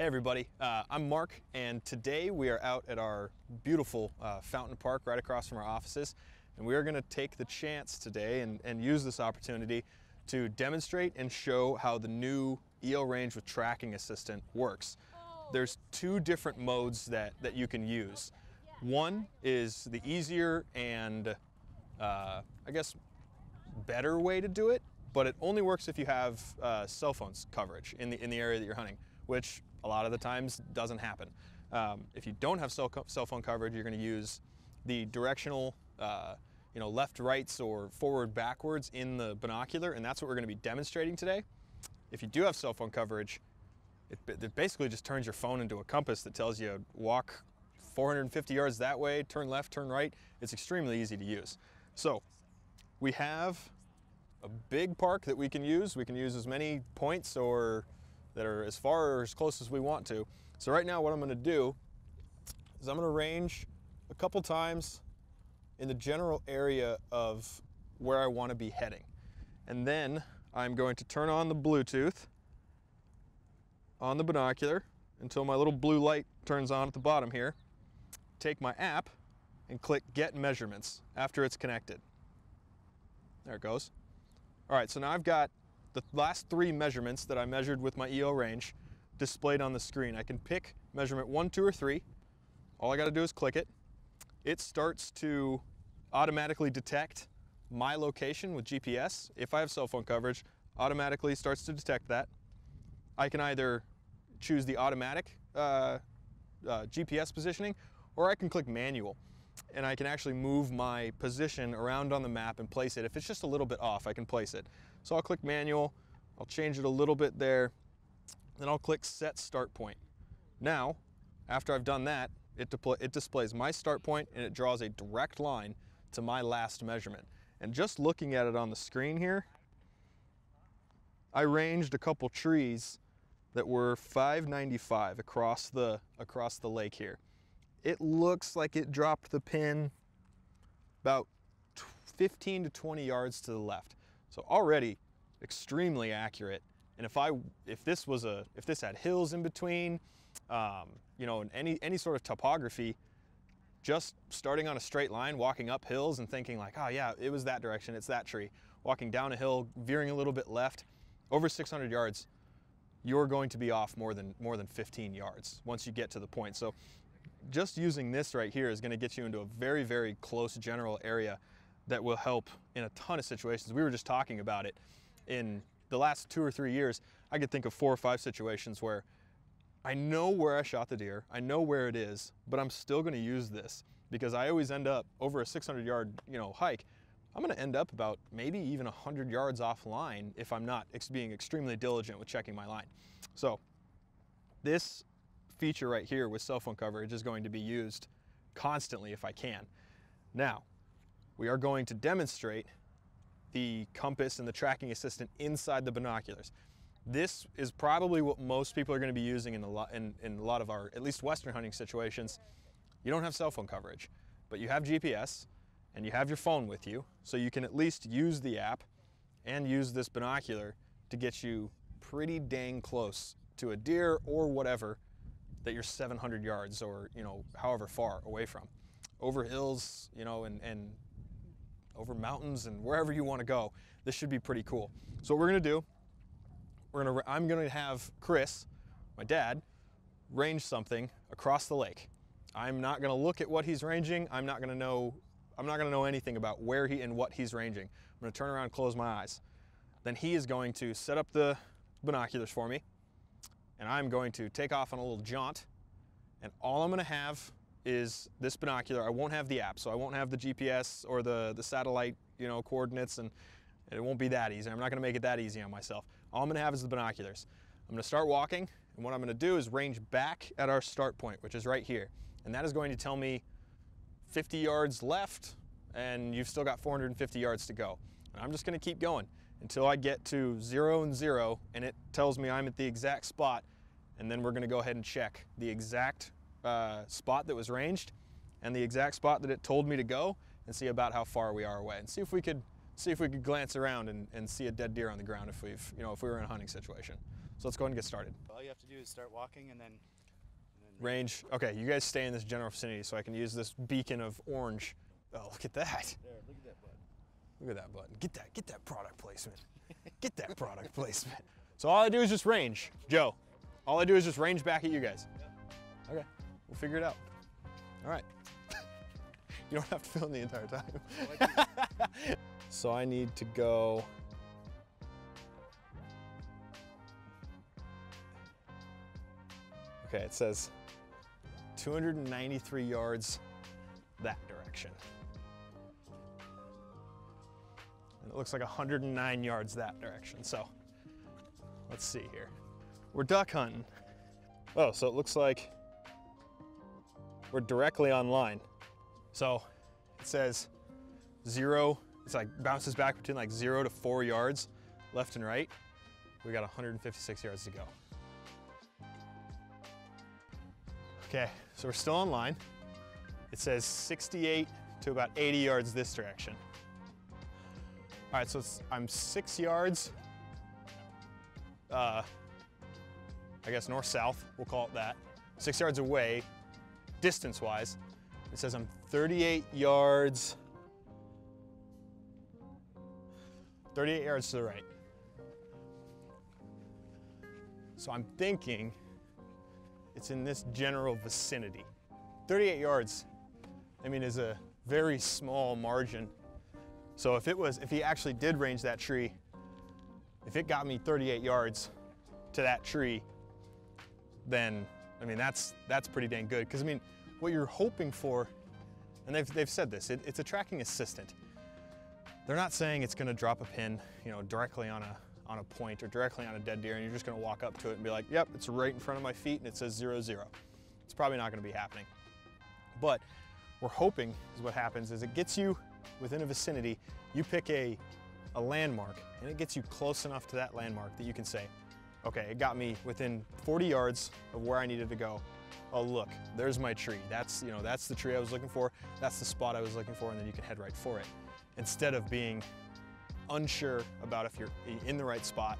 Hey everybody, uh, I'm Mark and today we are out at our beautiful uh, fountain park right across from our offices and we are going to take the chance today and, and use this opportunity to demonstrate and show how the new EL range with tracking assistant works. There's two different modes that, that you can use. One is the easier and uh, I guess better way to do it, but it only works if you have uh, cell phones coverage in the, in the area that you're hunting, which a lot of the times doesn't happen. Um, if you don't have cell, cell phone coverage, you're going to use the directional, uh, you know, left, rights, or forward, backwards in the binocular, and that's what we're going to be demonstrating today. If you do have cell phone coverage, it, it basically just turns your phone into a compass that tells you walk 450 yards that way, turn left, turn right. It's extremely easy to use. So we have a big park that we can use. We can use as many points or that are as far or as close as we want to. So right now what I'm gonna do is I'm gonna range a couple times in the general area of where I wanna be heading. And then I'm going to turn on the Bluetooth on the binocular until my little blue light turns on at the bottom here. Take my app and click get measurements after it's connected. There it goes. All right, so now I've got the last three measurements that I measured with my EL range displayed on the screen. I can pick measurement one, two, or three. All I gotta do is click it. It starts to automatically detect my location with GPS. If I have cell phone coverage, automatically starts to detect that. I can either choose the automatic uh, uh, GPS positioning or I can click manual and I can actually move my position around on the map and place it. If it's just a little bit off, I can place it. So I'll click manual, I'll change it a little bit there, then I'll click set start point. Now, after I've done that, it, it displays my start point and it draws a direct line to my last measurement. And just looking at it on the screen here, I ranged a couple trees that were 595 across the, across the lake here it looks like it dropped the pin about 15 to 20 yards to the left. So already extremely accurate. And if I, if this was a, if this had hills in between, um, you know, any, any sort of topography, just starting on a straight line, walking up hills and thinking like, oh yeah, it was that direction, it's that tree. Walking down a hill, veering a little bit left, over 600 yards, you're going to be off more than more than 15 yards once you get to the point. So just using this right here is going to get you into a very, very close general area that will help in a ton of situations. We were just talking about it in the last two or three years. I could think of four or five situations where I know where I shot the deer, I know where it is, but I'm still going to use this because I always end up over a 600 yard, you know, hike. I'm going to end up about maybe even 100 yards offline if I'm not being extremely diligent with checking my line. So this feature right here with cell phone coverage is going to be used constantly if I can. Now, we are going to demonstrate the compass and the tracking assistant inside the binoculars. This is probably what most people are going to be using in a lot, in, in a lot of our, at least Western hunting situations. You don't have cell phone coverage, but you have GPS and you have your phone with you, so you can at least use the app and use this binocular to get you pretty dang close to a deer or whatever that you're 700 yards or you know however far away from over hills you know and, and over mountains and wherever you want to go this should be pretty cool. So what we're going to do we're going to i'm going to have chris my dad range something across the lake. I'm not going to look at what he's ranging i'm not going to know i'm not going to know anything about where he and what he's ranging. I'm going to turn around and close my eyes. Then he is going to set up the binoculars for me and I'm going to take off on a little jaunt and all I'm gonna have is this binocular. I won't have the app, so I won't have the GPS or the, the satellite you know, coordinates and it won't be that easy. I'm not gonna make it that easy on myself. All I'm gonna have is the binoculars. I'm gonna start walking and what I'm gonna do is range back at our start point, which is right here. And that is going to tell me 50 yards left and you've still got 450 yards to go. And I'm just gonna keep going until I get to zero and zero and it tells me I'm at the exact spot and then we're gonna go ahead and check the exact uh, spot that was ranged and the exact spot that it told me to go and see about how far we are away and see if we could see if we could glance around and, and see a dead deer on the ground if we've, you know, if we were in a hunting situation. So let's go ahead and get started. All you have to do is start walking and then, and then Range, okay, you guys stay in this general vicinity so I can use this beacon of orange. Oh, look at that. there, look at that bud. Look at that button. Get that, get that product placement. Get that product placement. So all I do is just range. Joe, all I do is just range back at you guys. Okay, we'll figure it out. All right. you don't have to film the entire time. so I need to go. Okay, it says 293 yards that direction. And it looks like 109 yards that direction. So let's see here. We're duck hunting. Oh, so it looks like we're directly on line. So it says zero, it's like bounces back between like zero to four yards left and right. We got 156 yards to go. Okay, so we're still on line. It says 68 to about 80 yards this direction. All right, so I'm six yards, uh, I guess north-south, we'll call it that, six yards away, distance-wise. It says I'm 38 yards, 38 yards to the right. So I'm thinking it's in this general vicinity. 38 yards, I mean, is a very small margin. So if it was, if he actually did range that tree, if it got me 38 yards to that tree, then I mean that's that's pretty dang good. Because I mean, what you're hoping for, and they've they've said this, it, it's a tracking assistant. They're not saying it's going to drop a pin, you know, directly on a on a point or directly on a dead deer, and you're just going to walk up to it and be like, "Yep, it's right in front of my feet, and it says zero zero." It's probably not going to be happening. But we're hoping is what happens is it gets you within a vicinity. You pick a a landmark, and it gets you close enough to that landmark that you can say, okay, it got me within 40 yards of where I needed to go. Oh, look, there's my tree. That's, you know, that's the tree I was looking for. That's the spot I was looking for, and then you can head right for it. Instead of being unsure about if you're in the right spot,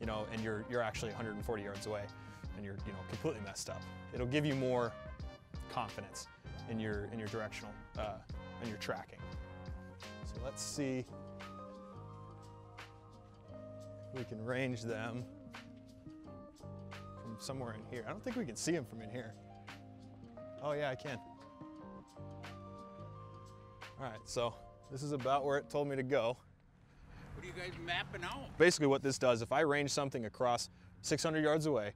you know, and you're, you're actually 140 yards away and you're, you know, completely messed up. It'll give you more confidence in your, in your directional, uh, in your tracking. So let's see we can range them from somewhere in here. I don't think we can see them from in here. Oh yeah, I can. All right, so this is about where it told me to go. What are you guys mapping out? Basically what this does, if I range something across 600 yards away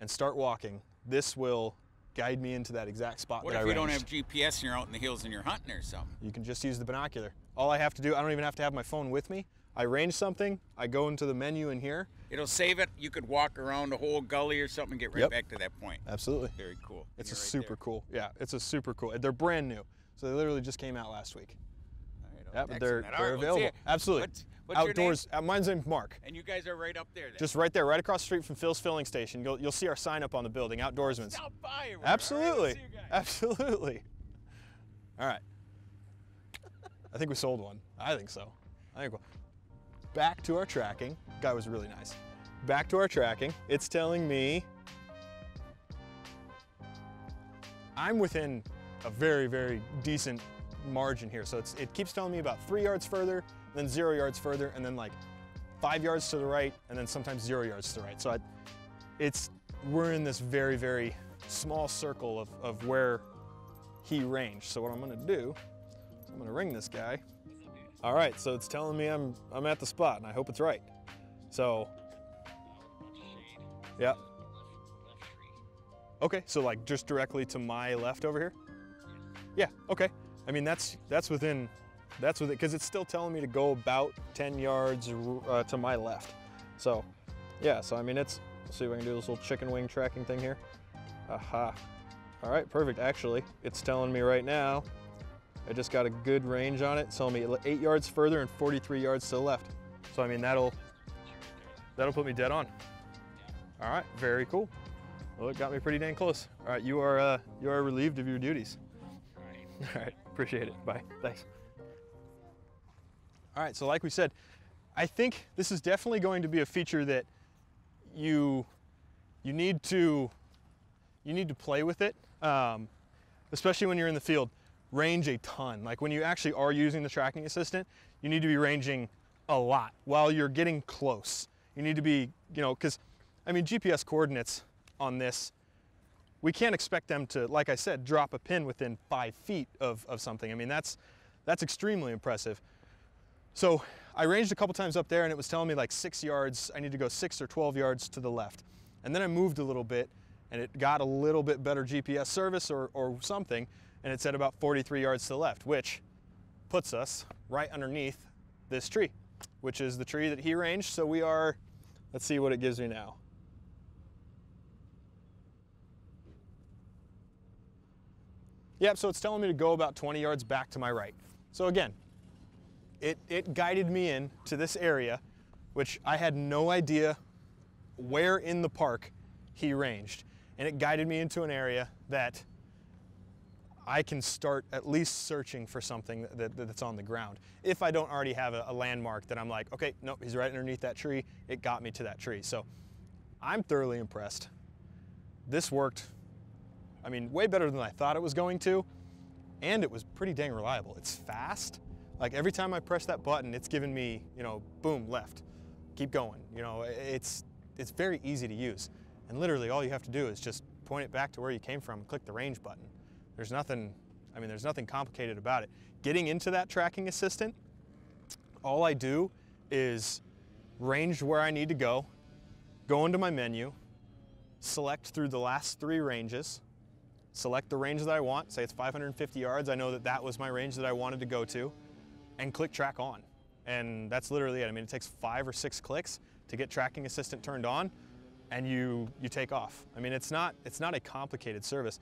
and start walking, this will guide me into that exact spot What if I you don't have GPS and you're out in the hills and you're hunting or something? You can just use the binocular. All I have to do, I don't even have to have my phone with me. I range something, I go into the menu in here. It'll save it. You could walk around the whole gully or something and get right Yep. back to that point. Absolutely. Very cool. It's a right super there. cool. Yeah, it's a super cool. They're brand new. So they literally just came out last week. All right, Yeah, I'll but text they're, that. They're right, let's see available. Absolutely. What's, what's your name? Outdoors. Uh, mine's name's Mark. And you guys are right up there. Then. Just right there, right across the street from Phil's Filling Station. You'll, you'll see our sign up on the building, Outdoorsman's. stop by. or. All right, Absolutely. let's see you guys. Absolutely. All right. I think we sold one. I think so. I think we'll. Back to our tracking. Guy was really nice. Back to our tracking. It's telling me I'm within a very, very decent margin here. So it keeps telling me about three yards further, then zero yards further, and then like five yards to the right, and then sometimes zero yards to the right. So I, it's we're in this very, very small circle of, of where he ranged. So what I'm gonna do is I'm gonna ring this guy. All right, so it's telling me I'm I'm at the spot, and I hope it's right. So, yeah. Okay, so like just directly to my left over here. Yeah. Okay. I mean that's that's within that's within because it's still telling me to go about 10 yards uh, to my left. So, yeah. So I mean it's. Let's see if I can do this little chicken wing tracking thing here. Aha. All right, perfect. Actually, it's telling me right now, I just got a good range on it. Telling me eight yards further and 43 yards to the left. So I mean, that'll, that'll put me dead on. All right, very cool. Well, it got me pretty dang close. All right, you are, uh, you are relieved of your duties. All right, appreciate it. Bye. Thanks. All right, so like we said, I think this is definitely going to be a feature that you you need to you need to play with it, um, especially when you're in the field. Range a ton. Like when you actually are using the tracking assistant, you need to be ranging a lot while you're getting close. You need to be, you know, because I mean GPS coordinates on this, we can't expect them to, like I said, drop a pin within five feet of, of something. I mean that's that's extremely impressive. So I ranged a couple times up there and it was telling me like six yards, I need to go six or 12 yards to the left. And then I moved a little bit and it got a little bit better GPS service or, or something, and it said about 43 yards to the left, which puts us right underneath this tree, which is the tree that he ranged. So we are, let's see what it gives me now. Yep, so it's telling me to go about 20 yards back to my right. So again, it, it guided me in to this area, which I had no idea where in the park he ranged. And it guided me into an area that I can start at least searching for something that, that, that's on the ground. If I don't already have a, a landmark that I'm like, okay, nope, he's right underneath that tree. It got me to that tree. So I'm thoroughly impressed. This worked, I mean, way better than I thought it was going to. And it was pretty dang reliable. It's fast. Like every time I press that button, it's giving me, you know, boom, left. Keep going. You know, it's, it's very easy to use. And literally all you have to do is just point it back to where you came from and click the range button. There's nothing, I mean, there's nothing complicated about it. Getting into that tracking assistant, all I do is range where I need to go, go into my menu, select through the last three ranges, select the range that I want, say it's 550 yards, I know that that was my range that I wanted to go to, and click track on. And that's literally it. I mean, it takes five or six clicks to get tracking assistant turned on and you, you take off. I mean, it's not, it's not a complicated service.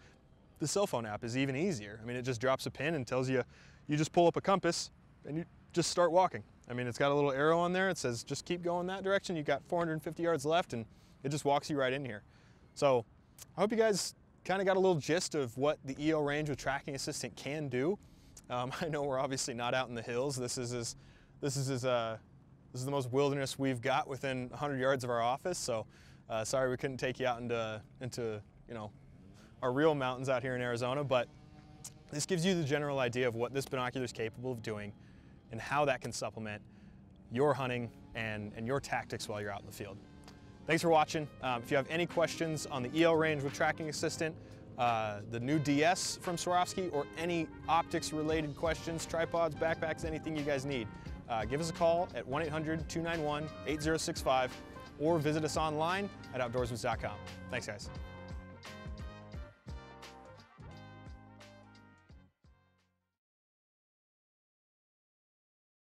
The cell phone app is even easier. I mean, it just drops a pin and tells you, you just pull up a compass and you just start walking. I mean, it's got a little arrow on there. It says, just keep going that direction. You've got 450 yards left and it just walks you right in here. So I hope you guys kind of got a little gist of what the EL range with tracking assistant can do. Um, I know we're obviously not out in the hills. This is as, this is as, uh, this is the most wilderness we've got within 100 yards of our office. So uh, sorry we couldn't take you out into, into you know, our real mountains out here in Arizona, but this gives you the general idea of what this binocular is capable of doing and how that can supplement your hunting and, and your tactics while you're out in the field. Thanks for watching. Um, if you have any questions on the EL range with Tracking Assistant, uh, the new DS from Swarovski, or any optics related questions, tripods, backpacks, anything you guys need, uh, give us a call at 1-800-291-8065 or visit us online at outdoorsmans.com. Thanks guys.